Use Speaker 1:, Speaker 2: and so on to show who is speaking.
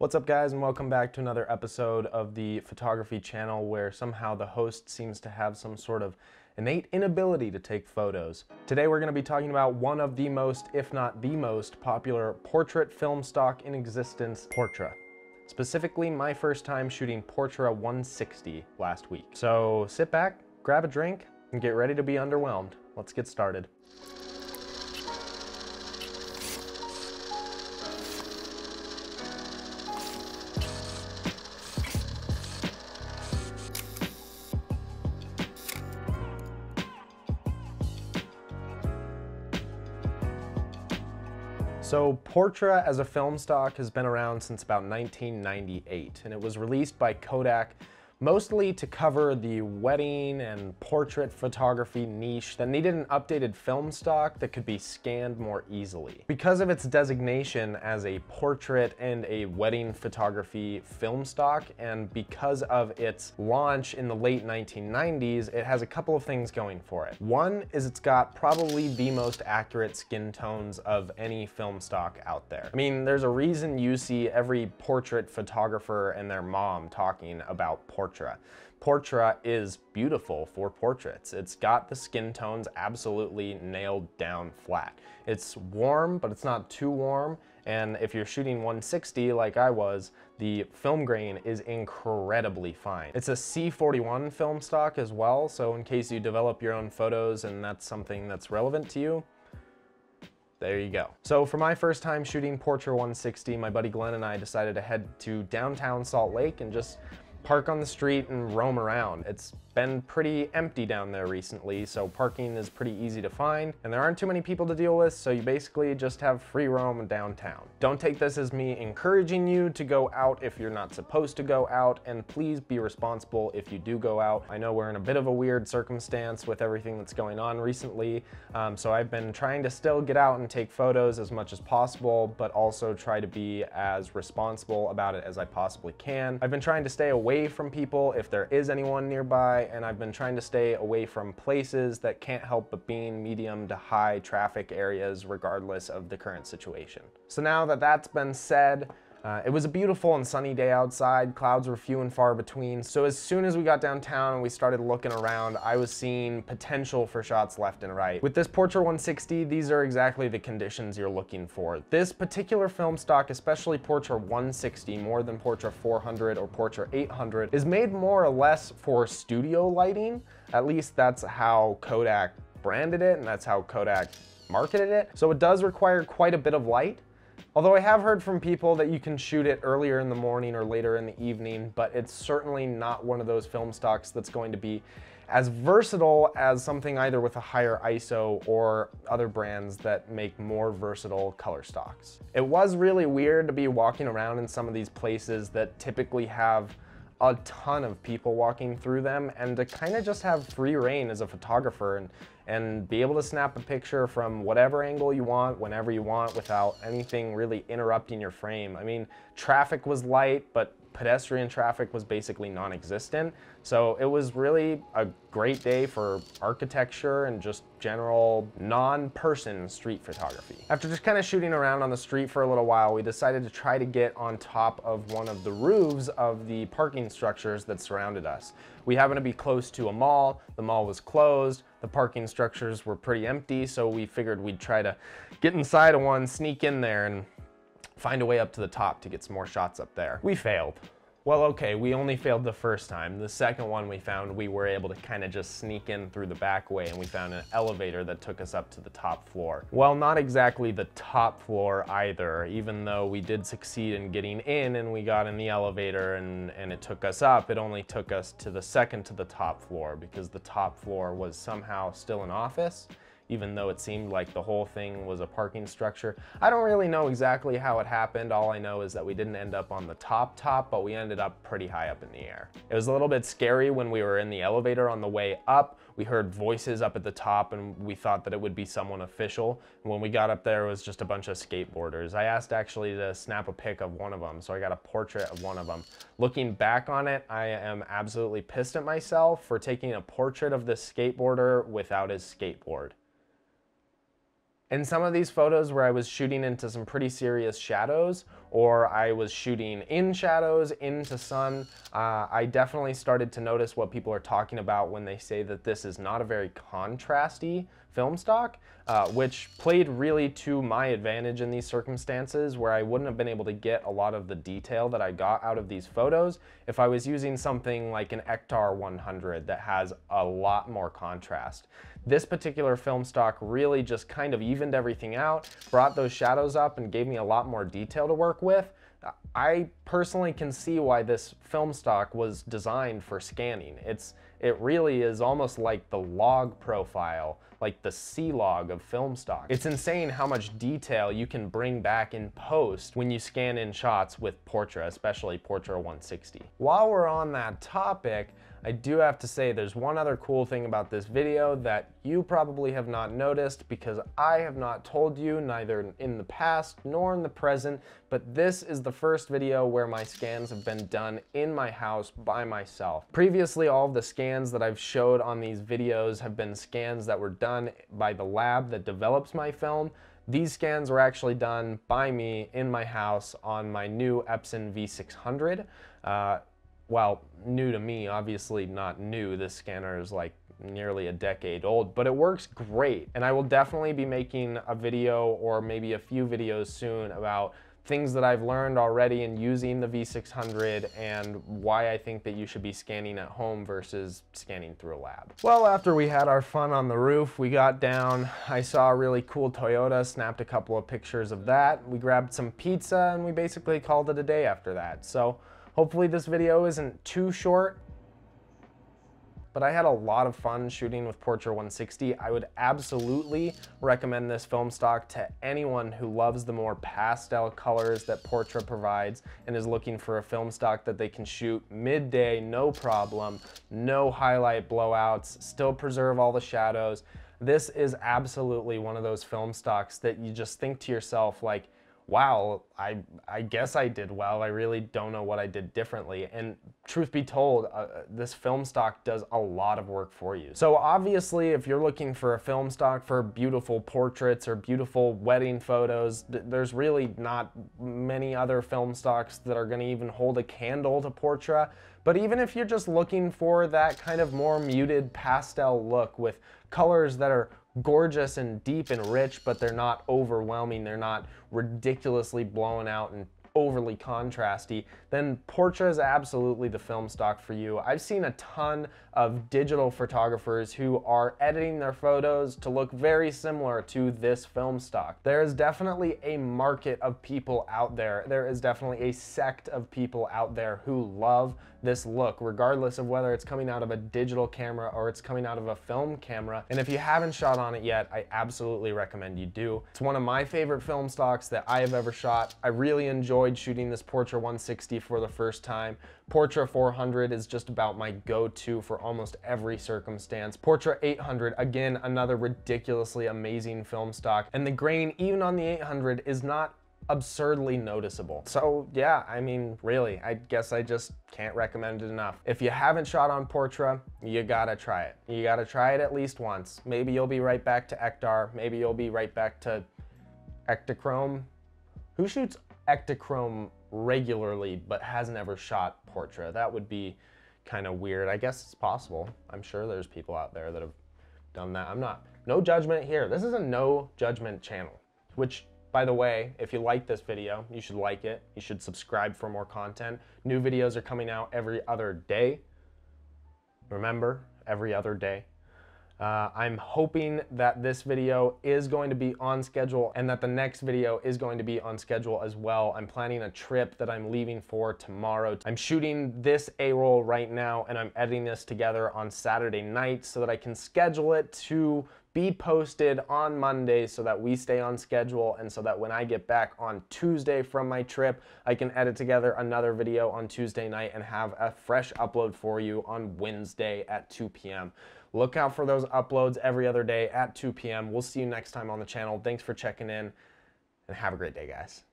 Speaker 1: What's up guys and welcome back to another episode of the photography channel where somehow the host seems to have some sort of innate inability to take photos. Today we're going to be talking about one of the most, if not the most, popular portrait film stock in existence, Portra. Specifically my first time shooting Portra 160 last week. So sit back, grab a drink, and get ready to be underwhelmed. Let's get started. So Portra as a film stock has been around since about 1998 and it was released by Kodak mostly to cover the wedding and portrait photography niche that needed an updated film stock that could be scanned more easily. Because of its designation as a portrait and a wedding photography film stock, and because of its launch in the late 1990s, it has a couple of things going for it. One is it's got probably the most accurate skin tones of any film stock out there. I mean, there's a reason you see every portrait photographer and their mom talking about portrait Portra. Portra is beautiful for portraits. It's got the skin tones absolutely nailed down flat. It's warm, but it's not too warm. And if you're shooting 160 like I was, the film grain is incredibly fine. It's a C41 film stock as well, so in case you develop your own photos and that's something that's relevant to you, there you go. So for my first time shooting Portra 160, my buddy Glenn and I decided to head to downtown Salt Lake and just park on the street and roam around. It's been pretty empty down there recently, so parking is pretty easy to find, and there aren't too many people to deal with, so you basically just have free roam downtown. Don't take this as me encouraging you to go out if you're not supposed to go out, and please be responsible if you do go out. I know we're in a bit of a weird circumstance with everything that's going on recently, um, so I've been trying to still get out and take photos as much as possible, but also try to be as responsible about it as I possibly can. I've been trying to stay away from people if there is anyone nearby, and I've been trying to stay away from places that can't help but being medium to high traffic areas regardless of the current situation. So now that that's been said, uh, it was a beautiful and sunny day outside. Clouds were few and far between. So as soon as we got downtown and we started looking around, I was seeing potential for shots left and right. With this Portra 160, these are exactly the conditions you're looking for. This particular film stock, especially Portra 160, more than Portra 400 or Portra 800, is made more or less for studio lighting. At least that's how Kodak branded it and that's how Kodak marketed it. So it does require quite a bit of light. Although I have heard from people that you can shoot it earlier in the morning or later in the evening, but it's certainly not one of those film stocks that's going to be as versatile as something either with a higher ISO or other brands that make more versatile color stocks. It was really weird to be walking around in some of these places that typically have a ton of people walking through them and to kind of just have free reign as a photographer and, and be able to snap a picture from whatever angle you want, whenever you want, without anything really interrupting your frame. I mean, traffic was light, but pedestrian traffic was basically non-existent. So it was really a great day for architecture and just general non-person street photography. After just kind of shooting around on the street for a little while, we decided to try to get on top of one of the roofs of the parking structures that surrounded us. We happened to be close to a mall. The mall was closed. The parking structures were pretty empty, so we figured we'd try to get inside of one, sneak in there, and find a way up to the top to get some more shots up there. We failed. Well, okay, we only failed the first time. The second one we found, we were able to kind of just sneak in through the back way and we found an elevator that took us up to the top floor. Well, not exactly the top floor either, even though we did succeed in getting in and we got in the elevator and, and it took us up, it only took us to the second to the top floor because the top floor was somehow still an office even though it seemed like the whole thing was a parking structure. I don't really know exactly how it happened. All I know is that we didn't end up on the top top, but we ended up pretty high up in the air. It was a little bit scary when we were in the elevator on the way up. We heard voices up at the top and we thought that it would be someone official. when we got up there, it was just a bunch of skateboarders. I asked actually to snap a pic of one of them, so I got a portrait of one of them. Looking back on it, I am absolutely pissed at myself for taking a portrait of this skateboarder without his skateboard. In some of these photos where I was shooting into some pretty serious shadows, or I was shooting in shadows, into sun, uh, I definitely started to notice what people are talking about when they say that this is not a very contrasty film stock, uh, which played really to my advantage in these circumstances where I wouldn't have been able to get a lot of the detail that I got out of these photos if I was using something like an Ektar 100 that has a lot more contrast. This particular film stock really just kind of evened everything out, brought those shadows up and gave me a lot more detail to work with. I personally can see why this film stock was designed for scanning. It's, it really is almost like the log profile like the C-Log of film stock. It's insane how much detail you can bring back in post when you scan in shots with Portra, especially Portra 160. While we're on that topic, I do have to say there's one other cool thing about this video that you probably have not noticed because I have not told you neither in the past nor in the present, but this is the first video where my scans have been done in my house by myself. Previously, all of the scans that I've showed on these videos have been scans that were done by the lab that develops my film, these scans were actually done by me in my house on my new Epson V600. Uh, well, new to me, obviously not new. This scanner is like nearly a decade old, but it works great. And I will definitely be making a video or maybe a few videos soon about things that I've learned already in using the V600 and why I think that you should be scanning at home versus scanning through a lab. Well, after we had our fun on the roof, we got down, I saw a really cool Toyota, snapped a couple of pictures of that. We grabbed some pizza and we basically called it a day after that. So Hopefully this video isn't too short, but I had a lot of fun shooting with Portra 160. I would absolutely recommend this film stock to anyone who loves the more pastel colors that Portra provides and is looking for a film stock that they can shoot midday, no problem, no highlight blowouts, still preserve all the shadows. This is absolutely one of those film stocks that you just think to yourself like, wow, I, I guess I did well. I really don't know what I did differently. And truth be told, uh, this film stock does a lot of work for you. So obviously, if you're looking for a film stock for beautiful portraits or beautiful wedding photos, there's really not many other film stocks that are gonna even hold a candle to Portra. But even if you're just looking for that kind of more muted pastel look with colors that are gorgeous and deep and rich, but they're not overwhelming. They're not ridiculously blown out and overly contrasty, then Portra is absolutely the film stock for you. I've seen a ton of digital photographers who are editing their photos to look very similar to this film stock. There is definitely a market of people out there. There is definitely a sect of people out there who love this look, regardless of whether it's coming out of a digital camera or it's coming out of a film camera. And if you haven't shot on it yet, I absolutely recommend you do. It's one of my favorite film stocks that I have ever shot. I really enjoyed shooting this Portra 160 for the first time. Portra 400 is just about my go-to for almost every circumstance. Portra 800, again, another ridiculously amazing film stock. And the grain, even on the 800, is not absurdly noticeable. So yeah, I mean, really, I guess I just can't recommend it enough. If you haven't shot on Portra, you gotta try it. You gotta try it at least once. Maybe you'll be right back to Ektar. Maybe you'll be right back to Ektachrome. Who shoots Ektachrome regularly but hasn't ever shot Portra? That would be kind of weird. I guess it's possible. I'm sure there's people out there that have done that. I'm not, no judgment here. This is a no judgment channel, which by the way, if you like this video, you should like it. You should subscribe for more content. New videos are coming out every other day. Remember, every other day. Uh, I'm hoping that this video is going to be on schedule and that the next video is going to be on schedule as well. I'm planning a trip that I'm leaving for tomorrow. I'm shooting this A-roll right now and I'm editing this together on Saturday night so that I can schedule it to be posted on Monday so that we stay on schedule and so that when I get back on Tuesday from my trip, I can edit together another video on Tuesday night and have a fresh upload for you on Wednesday at 2 p.m. Look out for those uploads every other day at 2 p.m. We'll see you next time on the channel. Thanks for checking in and have a great day, guys.